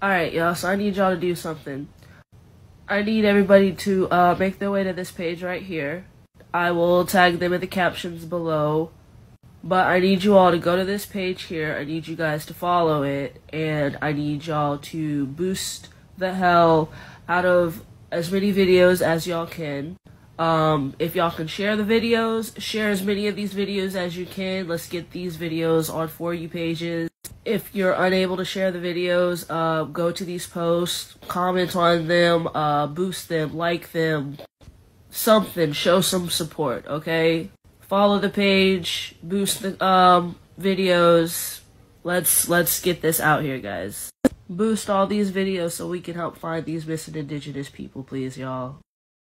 Alright, y'all, so I need y'all to do something. I need everybody to uh, make their way to this page right here. I will tag them in the captions below. But I need you all to go to this page here. I need you guys to follow it. And I need y'all to boost the hell out of as many videos as y'all can. Um, if y'all can share the videos, share as many of these videos as you can. Let's get these videos on For You pages. If you're unable to share the videos, uh, go to these posts, comment on them, uh, boost them, like them, something, show some support, okay? Follow the page, boost the, um, videos. Let's, let's get this out here, guys. Boost all these videos so we can help find these missing indigenous people, please, y'all.